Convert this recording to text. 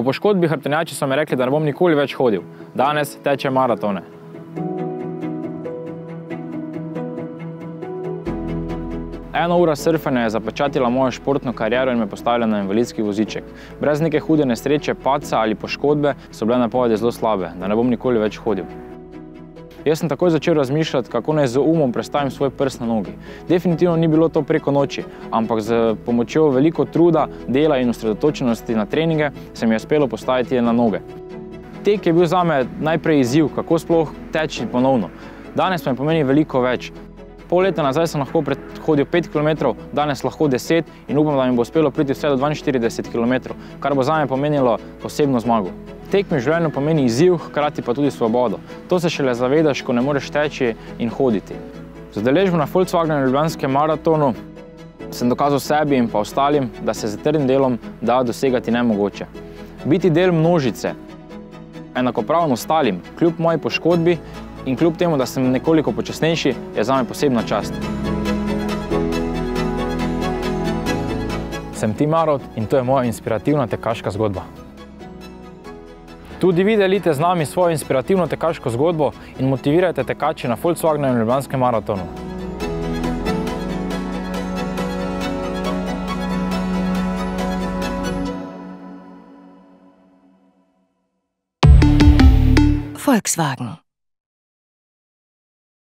Po poškodbi hrbtenjači so mi rekli, da ne bom nikoli več hodil. Danes teče maratone. Ena ura surfanja je zapečatila mojo športno kariero in me postavila na invalidski voziček. Brez neke hude nesreče, paca ali poškodbe so bile napovedi zelo slabe, da ne bom nikoli več hodil. Jaz sem takoj začel razmišljati, kako naj z umom prestavim svoj prst na nogi. Definitivno ni bilo to preko noči, ampak z pomočjo veliko truda, dela in osredotočenosti na treninge se mi je uspelo postaviti na noge. Tek je bil zame najprej izziv, kako sploh teči ponovno. Danes pa mi pomeni veliko več. Pol leta nazaj sem lahko hodil 5 km, danes lahko 10 in upam, da mi bo uspelo priti vse do 42 km, kar bo zame pomenilo posebno zmago. Tek mi v življenju pomeni izziv, hkrati pa tudi svobodo. To se šele zavedaš, ko ne moreš teči in hoditi. Z udeležbo na Volkswagenu Ljubljanskem maratonu sem dokazal sebi in pa ostalim, da se z trdim delom da dosegati nemogoče. Biti del množice, enakopravno ostalim, kljub moji poškodbi, in kljub temu, da sem nekoliko počasnejši, je zame posebna čast. Sem Tim Arod in to je moja inspirativna tekaška zgodba. Tudi vi delite z nami svojo inspirativno tekaško zgodbo in motivirajte tekače na Volkswagenu in Ljubljanskem maratonu. Volkswagen